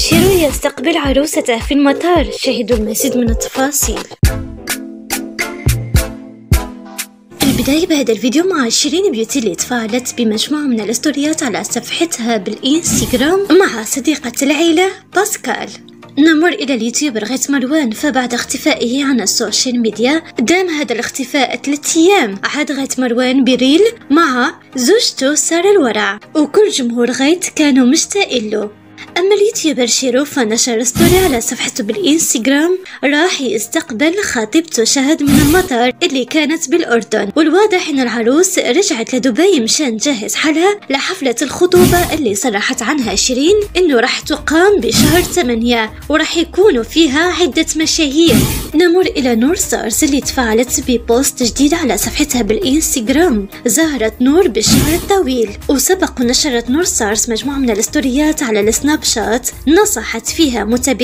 شيرو يستقبل عروسته في المطار. شهدوا المزيد من التفاصيل. البداية بهذا الفيديو مع شيرين بيوتي اللي تفاعلت بمجموعة من الاستوريات على صفحتها بالإنستغرام مع صديقة العيلة باسكال. نمر إلى ال YouTuber غيث مروان فبعد اختفائه عن ال social media دام هذا الاختفاء ثلاث أيام. عاد غيث مروان ب reel مع زوجته سارة الورع. وكل جمهور غيث كانوا مشتاقين له. أما ال YouTuber شيرو فنشر story على صفحته بالإنستغرام. راح يستقبل خطيبته شهد من المطار اللي كانت بالأردن. والواضح إن العروس رجعت لدبي مشان تجهز حالها لحفلة الخطوبة اللي صرحت عنها شيرين إنه راح تقام بشهر 8 وراح يكونوا فيها عدة مشاهير. نمر إلى نور ستارز اللي تفاعلت ب post جديد على صفحتها بالإنستغرام. ظهرت نور بالشعر الطويل وسبق ونشرت نور ستارز مجموعة من الاستوريات على السناب شات نصحت فيها متابعين